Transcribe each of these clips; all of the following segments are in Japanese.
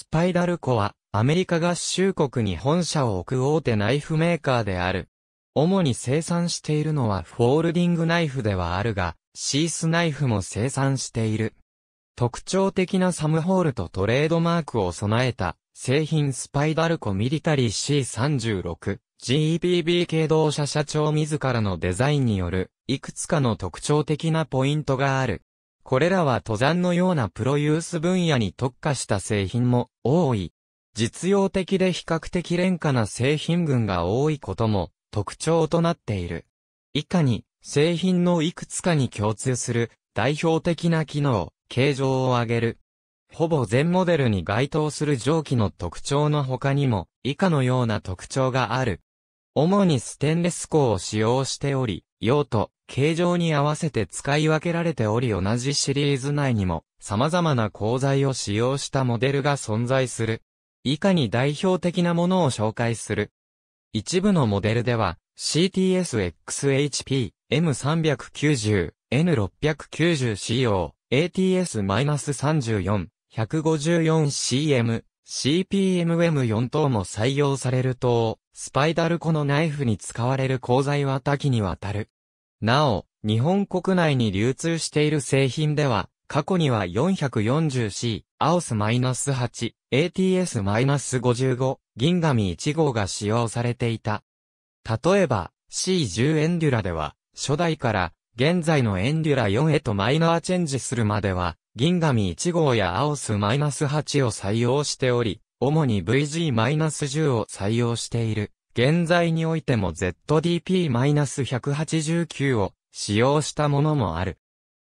スパイダルコは、アメリカ合衆国に本社を置く大手ナイフメーカーである。主に生産しているのはフォールディングナイフではあるが、シースナイフも生産している。特徴的なサムホールとトレードマークを備えた製品スパイダルコミリタリー C36 GPB 系動車社長自らのデザインによるいくつかの特徴的なポイントがある。これらは登山のようなプロユース分野に特化した製品も多い。実用的で比較的廉価な製品群が多いことも特徴となっている。以下に製品のいくつかに共通する代表的な機能、形状を挙げる。ほぼ全モデルに該当する蒸気の特徴の他にも以下のような特徴がある。主にステンレス鋼を使用しており、用途、形状に合わせて使い分けられており同じシリーズ内にも様々な鋼材を使用したモデルが存在する。以下に代表的なものを紹介する。一部のモデルでは CTS-XHP、M390、N690 仕様、ATS-34、154CM、CPMM4 等も採用されると、スパイダルコのナイフに使われる鋼材は多岐にわたる。なお、日本国内に流通している製品では、過去には 440C、アオス -8、ATS-55、銀紙1号が使用されていた。例えば、C10 エンデュラでは、初代から現在のエンデュラ4へとマイナーチェンジするまでは、銀紙1号やアオス -8 を採用しており、主に VG-10 を採用している。現在においても ZDP-189 を使用したものもある。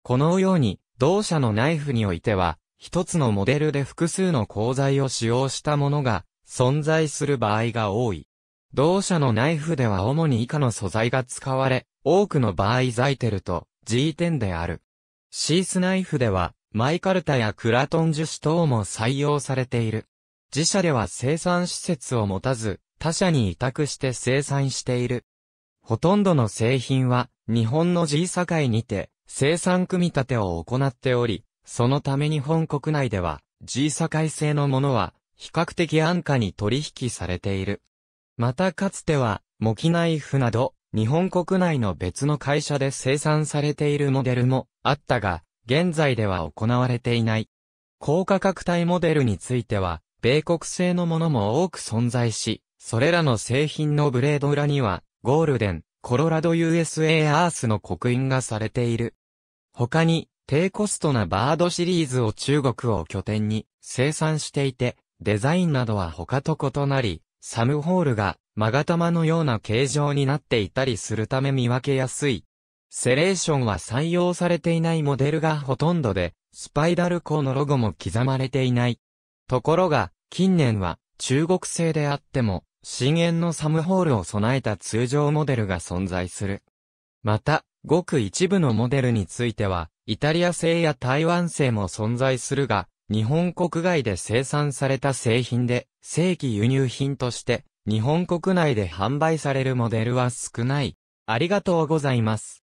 このように、同社のナイフにおいては、一つのモデルで複数の鋼材を使用したものが存在する場合が多い。同社のナイフでは主に以下の素材が使われ、多くの場合ザイテルと G10 である。シースナイフでは、マイカルタやクラトン樹脂等も採用されている。自社では生産施設を持たず、他社に委託して生産している。ほとんどの製品は、日本の G 境にて、生産組み立てを行っており、そのため日本国内では、G 境製のものは、比較的安価に取引されている。またかつては、モキナイフなど、日本国内の別の会社で生産されているモデルもあったが、現在では行われていない。高価格帯モデルについては、米国製のものも多く存在し、それらの製品のブレード裏には、ゴールデン、コロラド USA アースの刻印がされている。他に、低コストなバードシリーズを中国を拠点に生産していて、デザインなどは他と異なり、サムホールが勾玉のような形状になっていたりするため見分けやすい。セレーションは採用されていないモデルがほとんどで、スパイダルコのロゴも刻まれていない。ところが、近年は中国製であっても、深淵のサムホールを備えた通常モデルが存在する。また、ごく一部のモデルについては、イタリア製や台湾製も存在するが、日本国外で生産された製品で、正規輸入品として、日本国内で販売されるモデルは少ない。ありがとうございます。